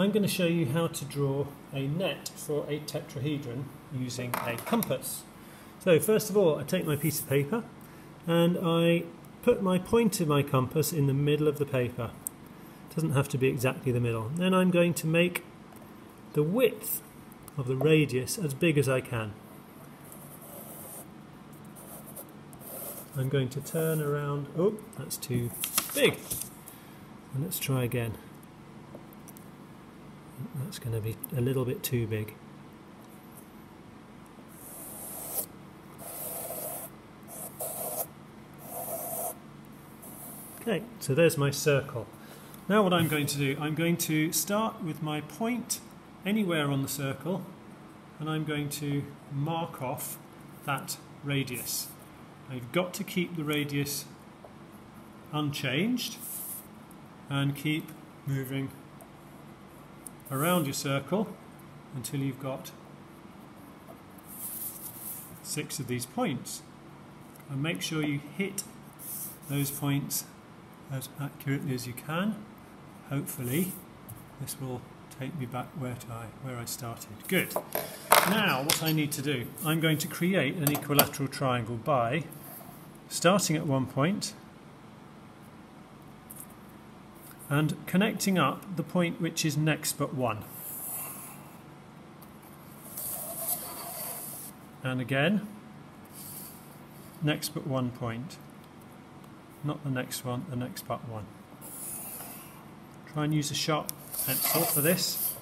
I'm going to show you how to draw a net for a tetrahedron using a compass. So first of all I take my piece of paper and I put my point of my compass in the middle of the paper. It doesn't have to be exactly the middle. Then I'm going to make the width of the radius as big as I can. I'm going to turn around, oh that's too big. And let's try again. That's going to be a little bit too big. Okay, so there's my circle. Now what I'm going to do, I'm going to start with my point anywhere on the circle and I'm going to mark off that radius. You've got to keep the radius unchanged and keep moving around your circle until you've got six of these points. And make sure you hit those points as accurately as you can. Hopefully this will take me back where I, where I started. Good. Now what I need to do I'm going to create an equilateral triangle by starting at one point and connecting up the point which is next but one. And again, next but one point. Not the next one, the next but one. Try and use a sharp pencil for this.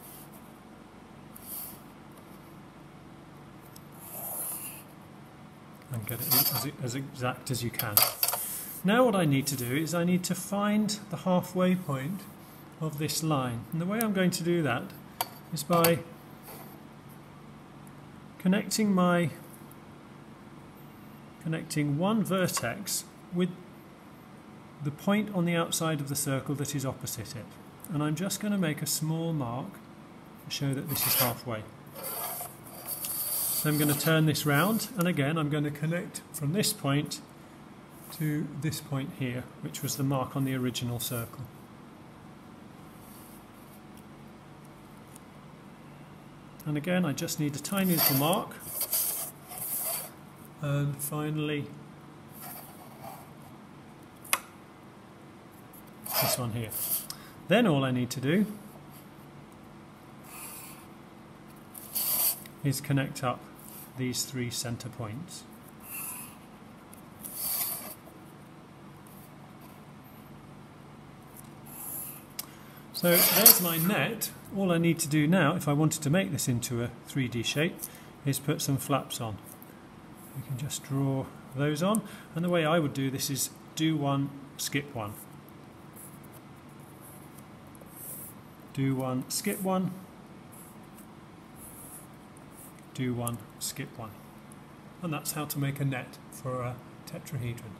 And get it as, as exact as you can. Now what I need to do is I need to find the halfway point of this line. And the way I'm going to do that is by connecting my connecting one vertex with the point on the outside of the circle that is opposite it. And I'm just going to make a small mark to show that this is halfway. So I'm going to turn this round and again I'm going to connect from this point to this point here, which was the mark on the original circle. And again, I just need a tiny little mark. And finally, this one here. Then all I need to do is connect up these three center points. So there's my net. All I need to do now, if I wanted to make this into a 3D shape, is put some flaps on. You can just draw those on. And the way I would do this is do one, skip one. Do one, skip one. Do one, skip one. And that's how to make a net for a tetrahedron.